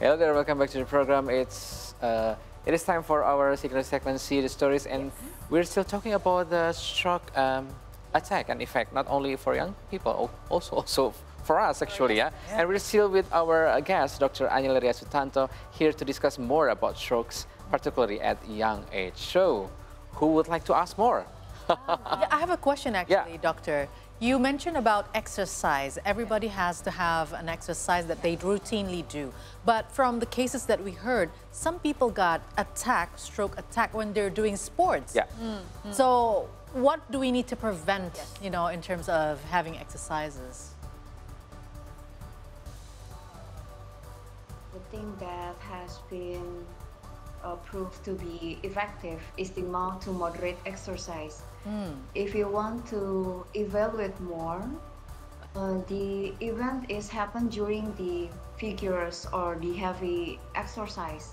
Hello there, welcome back to the program. It's uh, it is time for our secret segment, see the stories, and we're still talking about the stroke um, attack and effect, not only for young people, also also for us actually, yeah. yeah. And we're still with our guest, Dr. Anyeliria Sutanto, here to discuss more about strokes, particularly at young age. So, who would like to ask more? yeah, I have a question actually, yeah. doctor. You mentioned about exercise. Everybody has to have an exercise that they routinely do. But from the cases that we heard, some people got attack, stroke attack when they're doing sports. Yeah. Mm -hmm. So what do we need to prevent, yes. you know, in terms of having exercises? The thing that has been uh, proved to be effective is the mild to moderate exercise. Mm. If you want to evaluate more, uh, the event is happen during the figures or the heavy exercise.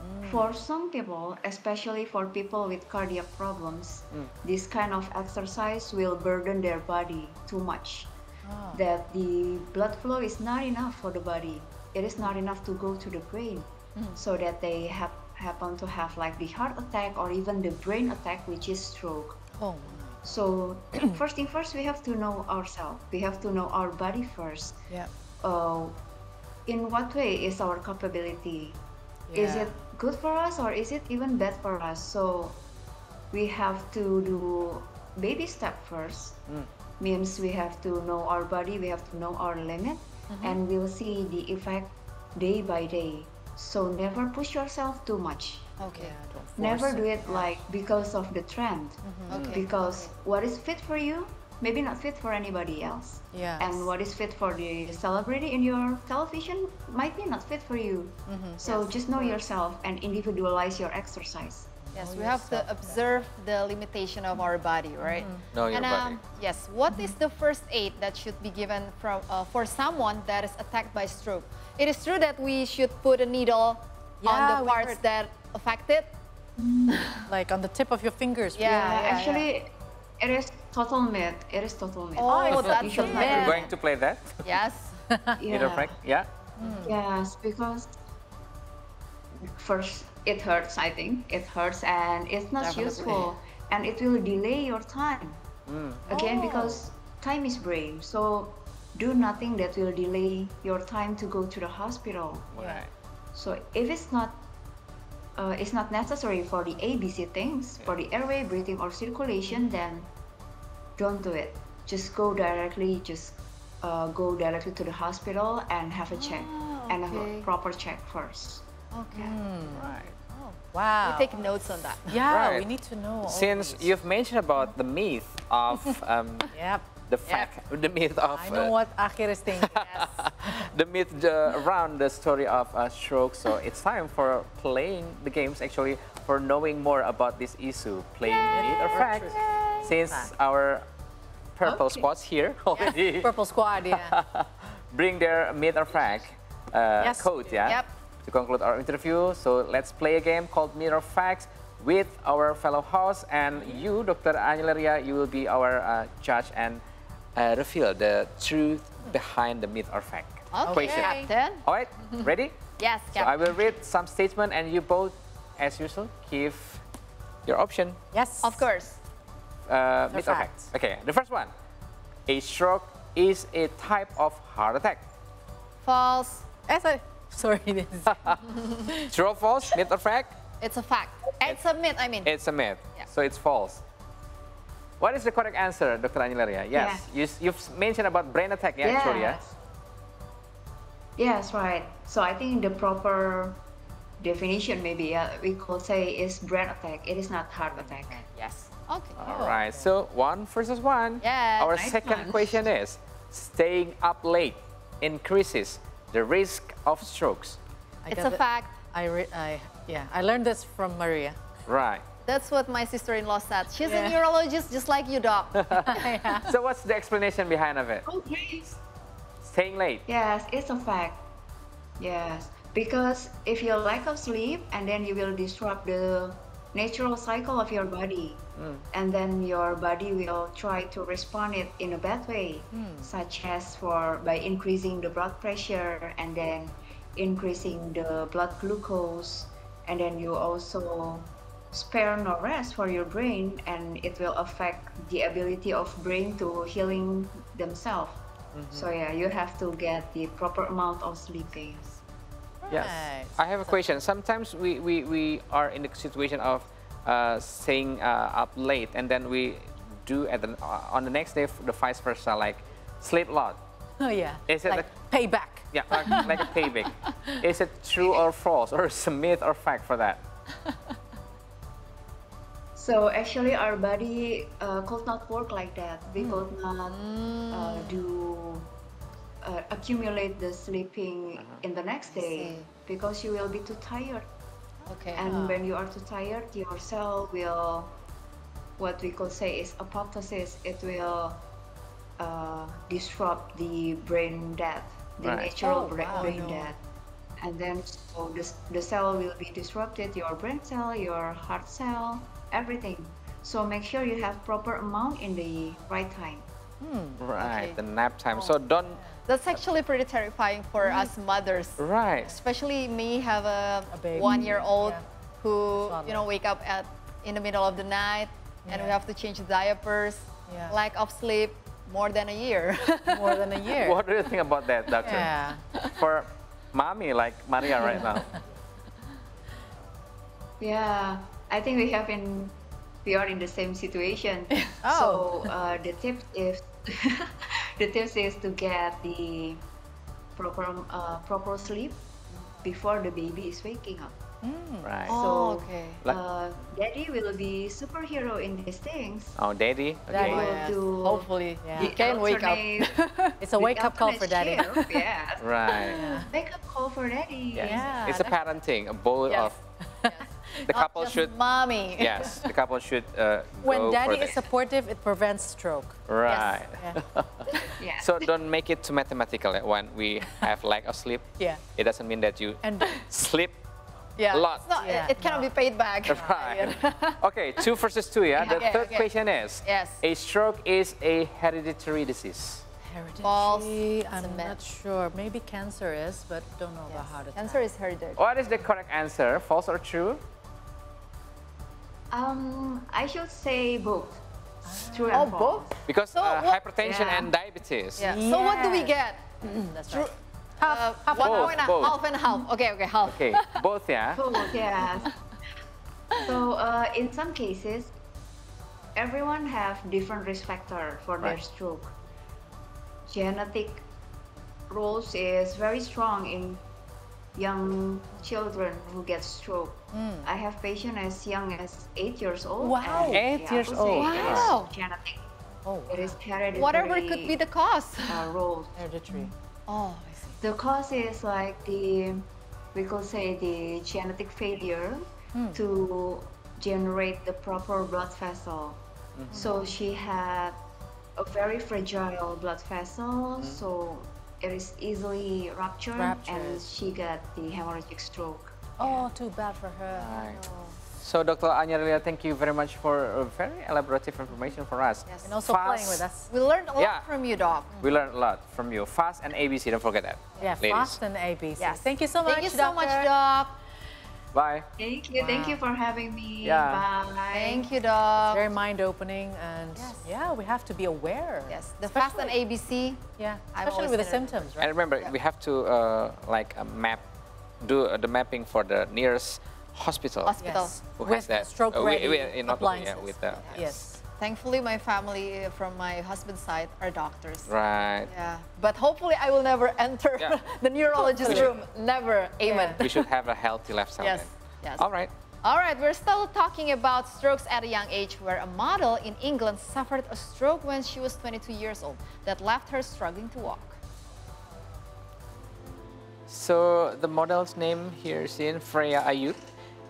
Mm. For some people, especially for people with cardiac problems, mm. this kind of exercise will burden their body too much. Oh. That the blood flow is not enough for the body. It is not enough to go to the brain, mm. so that they have happen to have like the heart attack or even the brain attack, which is stroke. Oh. So first thing first, we have to know ourselves. We have to know our body first. Yeah. Uh, in what way is our capability? Yeah. Is it good for us or is it even bad for us? So we have to do baby step first. Mm. Means we have to know our body, we have to know our limit, mm -hmm. and we'll see the effect day by day. So never push yourself too much. Okay. Yeah, never do it like because of the trend. Mm -hmm. okay. Because okay. what is fit for you maybe not fit for anybody else. Yeah. And what is fit for the celebrity in your television might be not fit for you. Mm -hmm. So yes, just know yourself and individualize your exercise. Yes, we have to observe the limitation of our body, right? Mm -hmm. Know your and, um, body. Yes. What is the first aid that should be given from uh, for someone that is attacked by stroke? It is true that we should put a needle yeah, on the parts that affected. like on the tip of your fingers. Yeah, yeah actually, yeah. it is total myth. It is total myth. Oh, that's myth. We're going to play that? Yes. yeah. Yeah? Mm. Yes, because first it hurts, I think. It hurts and it's not Definitely. useful. And it will delay your time. Mm. Again, oh. because time is brain. So do nothing that will delay your time to go to the hospital. Right. So if it's not uh, it's not necessary for the ABC things, yeah. for the airway, breathing, or circulation, then don't do it. Just go directly, just uh, go directly to the hospital and have a check oh, okay. and a proper check first. Okay. Mm. Right. Oh, wow. We take notes on that. Yeah, right. we need to know. Since you've mentioned about the myth of um, yep. the fact, yep. the myth of. I know uh, what Akhir is thinking. yes. The myth uh, around the story of uh, stroke. So it's time for playing the games actually for knowing more about this issue. Playing Yay. myth or fact. Yay. Since our purple okay. squads here already. Purple squad, yeah. bring their myth or fact uh, yes. code, yeah. Yep. To conclude our interview, so let's play a game called Myth or Facts with our fellow host and you, Dr. Anyeliria, you will be our uh, judge and uh, reveal the truth behind the myth or fact okay. question. Captain. All right, ready? yes, Captain. So I will read some statement and you both, as usual, give your option. Yes. Of course. Uh, myth or fact? Okay, the first one. A stroke is a type of heart attack. False. As a, sorry. True or false? Myth or fact? It's a fact. It's, it's a myth, I mean. It's a myth. Yeah. So it's false. What is the correct answer, Dr. Anyeliria? Yes. Yeah. You, have mentioned about brain attack, yeah, yes. actually, yeah? Yes, right. So I think the proper definition maybe uh, we could say is brain attack. It is not heart attack. Yes. Okay. All right. So one versus one. Yeah. Our nice second one. question is, staying up late increases the risk of strokes. I it's a fact. I, I, yeah, I learned this from Maria. Right. That's what my sister-in-law said. She's yeah. a neurologist just like you, Doc. yeah. So what's the explanation behind of it? Okay. Staying late. Yes, it's a fact. Yes, because if you lack of sleep and then you will disrupt the natural cycle of your body. Mm. And then your body will try to respond it in a bad way, mm. such as for by increasing the blood pressure and then increasing the blood glucose, and then you also spare no rest for your brain, and it will affect the ability of brain to healing themselves. Mm -hmm. So yeah, you have to get the proper amount of sleeping. Yes. I have a question. Sometimes we, we, we are in the situation of uh, staying uh, up late and then we do at the, uh, on the next day the vice versa, like sleep a lot. Oh yeah. Is it like a, payback? Yeah, like, like a payback. Is it true or false, or is it myth or fact for that? So actually, our body uh, could not work like that. We mm. could not uh, do uh, accumulate the sleeping uh -huh. in the next day because you will be too tired. Okay. And when you are too tired, your cell will, what we could say is apoptosis. It will uh, disrupt the brain death, the right. natural oh, wow, brain no. death. And then so the, the cell will be disrupted, your brain cell, your heart cell, everything. So make sure you have proper amount in the right time. Hmm, right, okay. the nap time. Oh. So don't that's actually pretty terrifying for mm. us mothers. Right. Especially me have a, a one-year-old yeah. who, you know, wake up at in the middle of the night yeah. and we have to change diapers, yeah. lack of sleep, more than a year. more than a year. What do you think about that, doctor? Yeah. For mommy like Maria right now. Yeah, I think we have in we are in the same situation. oh. So uh, the tip is the tips is to get the proper uh, proper sleep before the baby is waking up. Mm. Right. So, oh, okay. Uh, daddy will be superhero in these things. Oh, daddy. Okay. Yes. Hopefully, yeah. You can wake up. it's a wake up call for daddy. yeah. Right. Yeah. Wake up call for daddy. Yes. Yeah. It's a parenting, a bowl yes. of. Yes the couple should mommy. Yes, the couple should. Uh, when daddy is supportive, it prevents stroke. Right. Yes. Yeah. yeah. So don't make it too mathematical. When we have lack of sleep, yeah, it doesn't mean that you and sleep yeah. a lot. Not, yeah. It, cannot no. be paid back. Right. okay, two versus two. Yeah. The okay, third okay. question is: Yes. A stroke is a hereditary disease. Hereditary. False. I'm not sure. Maybe cancer is, but don't know yes. about how to. Cancer is hereditary. What is the correct answer? False or true? Um, I should say both. True oh, both? Because so uh, hypertension yeah. and diabetes. Yeah. So what do we get? Mm, that's True. right. Half, uh, half, both, one and both. half and half. Okay, okay, half. Okay, both, yeah. Both, yes. so uh, in some cases, everyone have different risk factor for right. their stroke. Genetic roles is very strong in young children who get stroke. Mm. I have patients as young as eight years old. Wow, eight yeah, years old. Wow. Genetic. Oh, wow. It is hereditary. Whatever could be the cause. Uh, role. Hereditary. Oh, I see. The cause is like the, we could say the genetic failure mm. to generate the proper blood vessel. Mm -hmm. So she had a very fragile blood vessel. -hmm. So it is easily ruptured, ruptured, and she got the hemorrhagic stroke. Oh, too bad for her. Right. Oh. So, Dr. Anya thank you very much for very elaborative information for us. Yes, and also Fast. playing with us. We learned a lot yeah. from you, Doc. We learned a lot from you. Fast and ABC, don't forget that. Yeah, ladies. Fast and ABC. Yes. Thank you so much, Thank you so much, Doc. Bye. Thank you. Wow. Thank you for having me. Yeah. Bye. Thank you, Doc. Very mind-opening and yes. yeah, we have to be aware. Yes, the fast and ABC. Yeah, especially with the symptoms, right? And remember, yeah. we have to uh, like uh, map, do uh, the mapping for the nearest hospital. Hospital. Yes. Who with has that? stroke uh, ready we, we, not appliances. yeah, with that. yes. yes. Thankfully, my family from my husband's side are doctors. Right. Yeah. But hopefully, I will never enter yeah. the neurologist room. Never. Amen. We should have a healthy lifestyle. Yes. Yes. All right. All right, we're still talking about strokes at a young age where a model in England suffered a stroke when she was 22 years old that left her struggling to walk. So the model's name here is in Freya Ayub.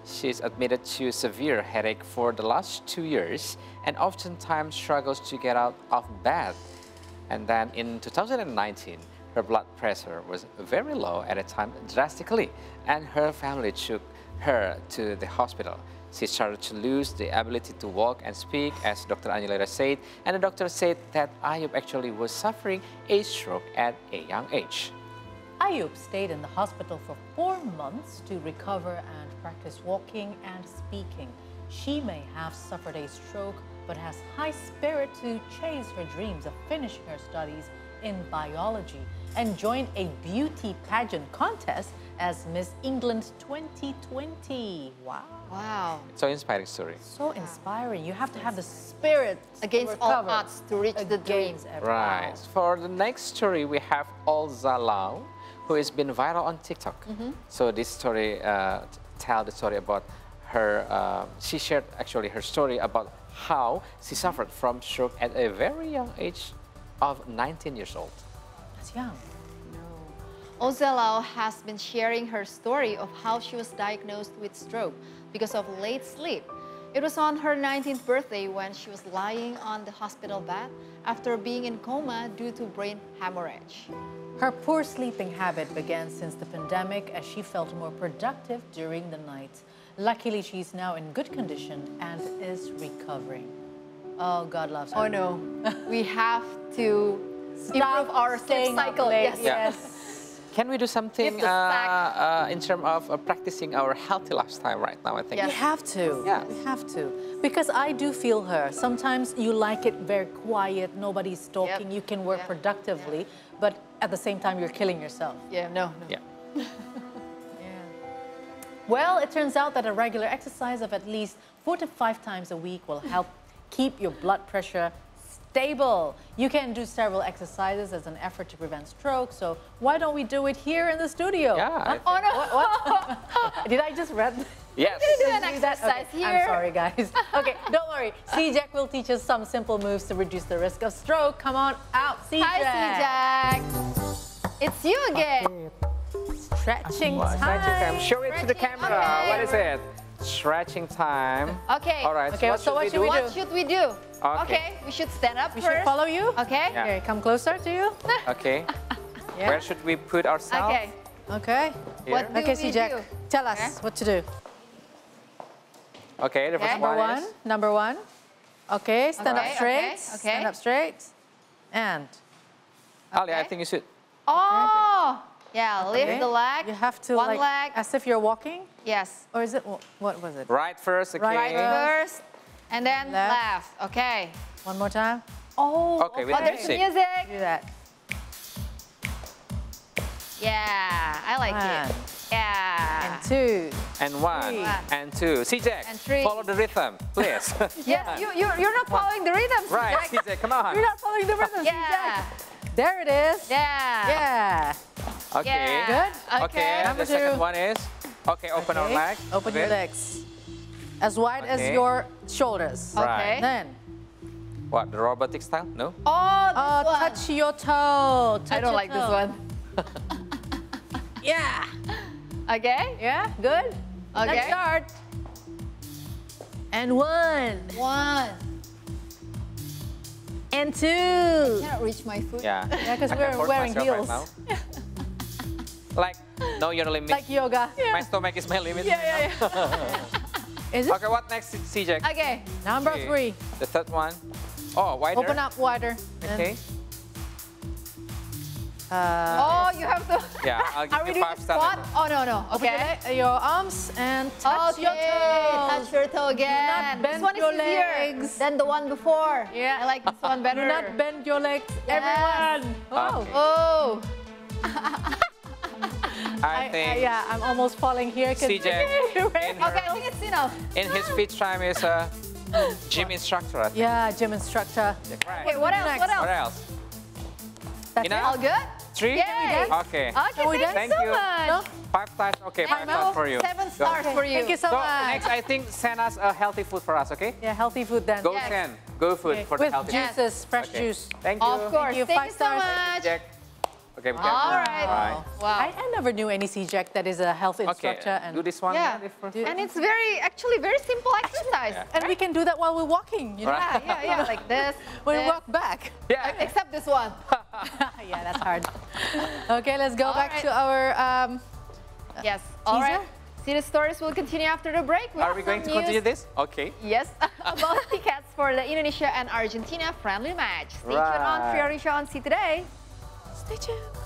She's admitted to severe headache for the last two years and oftentimes struggles to get out of bed. And then in 2019, her blood pressure was very low at a time drastically and her family took her to the hospital. She started to lose the ability to walk and speak, as Dr. Anyeliria said, and the doctor said that Ayub actually was suffering a stroke at a young age. Ayub stayed in the hospital for four months to recover and practice walking and speaking. She may have suffered a stroke, but has high spirit to chase her dreams of finishing her studies in biology and joined a beauty pageant contest as Miss England 2020. Wow. Wow. It's so inspiring story. So inspiring. You have to have the spirit against all odds to reach the dreams. Right. For the next story, we have Olza Lau, who has been viral on TikTok. Mm -hmm. So this story uh, tell the story about her. Uh, she shared actually her story about how she suffered from stroke at a very young age of 19 years old. That's young. No. Ozelao has been sharing her story of how she was diagnosed with stroke because of late sleep. It was on her 19th birthday when she was lying on the hospital bed after being in coma due to brain hemorrhage. Her poor sleeping habit began since the pandemic as she felt more productive during the night. Luckily, she's now in good condition and is recovering. Oh, God loves her. Oh, no. we have to Stop improve our sleep cycle. Yes. yes. Can we do something uh, uh, in terms of uh, practicing our healthy lifestyle right now, I think? Yes. We have to. Yeah. We have to. Because I do feel her. Sometimes you like it very quiet, nobody's talking, yep. you can work yep. productively, yep. but at the same time, you're killing yourself. Yeah, no, no. Yeah. yeah. Well, it turns out that a regular exercise of at least four to five times a week will help keep your blood pressure stable. You can do several exercises as an effort to prevent stroke, so why don't we do it here in the studio? Yeah. Huh? Oh, no. What? what? Did I just read? Yes. We're do an exercise okay. here. I'm sorry, guys. Okay, don't worry. C-Jack will teach us some simple moves to reduce the risk of stroke. Come on out, C-Jack. Hi, C-Jack. It's you again. Stretching time. Stretching time. Show it to the camera. Okay. What is it? Stretching time. Okay. All right. Okay, so what, should, we, we do? What should we do? Okay. okay. we should stand up we first. should follow you? Okay. Yeah. Here, come closer to you. Okay. yeah. Where should we put ourselves? Okay. Okay. Here. What do okay, see Jack, tell us okay. what to do. Okay, the okay. first number one, one. Number one. Okay, stand okay, up straight. Okay, Stand up straight. And. Ali, I think you should. Oh! Yeah, lift the leg. You have to one like, leg. as if you're walking. Yes. Or is it what was it? Right first. Okay. Right first, and then left. left. Okay. One more time. Oh. Okay. okay. Oh, there's the music. Do that. Yeah, I like one. it. Yeah. And two. And one. Three. And two. CJ, and three. follow the rhythm, please. yes, you, you're, you're not following the rhythm. Right, CJ, come on. You're not following the rhythm, yeah. There it is. Yeah. Yeah. Okay. Yeah. Good. Okay. okay. Number the two. second one is. Okay, open okay. our leg. Open your legs. As wide okay. as your shoulders. Right. Okay. Then. What, the robotic style? No? Oh, this oh, one. touch your toe. Touch I don't like toe. this one. yeah. Okay. Yeah, good. Okay. Let's start. And one. One. And two. I can't reach my foot. Yeah. Yeah, because we're wearing heels. Right like, no, you're limit. Like yoga. Yeah. My stomach is my limit. Yeah, yeah, yeah. is it? Okay, what next, CJ? Okay. Number okay. three. The third one. Oh, wider. Open up wider. Okay. Uh, oh, you have to. Yeah, I'll give Are you we five doing squat? Oh no no. Okay. Your, your, arms and touch okay. your toes. Touch your toe again. Do not bend this one your is easier legs. than the one before. Yeah. I like this one better. Do not bend your legs, yes. everyone. Oh. Oh. I, I think. I, yeah, I'm almost falling here. CJ. okay, I think it's enough. In his speech time is uh, a gym instructor. Yeah, gym instructor. Right. Okay, what else? Next. What else? What else? That's Enough? All good? Three? Yay. Okay. Okay, we done? Thank so you. much. No? Five stars. Okay, five stars for you. Seven stars Go. for you. Thank you so, So much. next, I think send us a healthy food for us, okay? Yeah, healthy food then. Go Yes. send. Go food Okay. for With the healthy juices, fresh Okay. juice. Thank you. Of course. Thank you. Thank Five you so stars. much. Jack. Okay, we All can. right. Wow. Wow. I, I never knew any C-Jack that is a health instructor. Okay, and do this one. Yeah. yeah. And it's very, actually very simple exercise. Yeah. And we can do that while we're walking, you know? Right. Yeah, yeah, yeah, like this. When we walk back. Yeah. Except this one. yeah, that's hard. Okay, let's go All back right. to our um, Yes. All Teaser? right. See the stories will continue after the break. We Are we going some to continue this? Okay. Yes, about tickets for the Indonesia and Argentina friendly match. Stay tuned on Right. Priori Show on SEA Today. Stay tuned.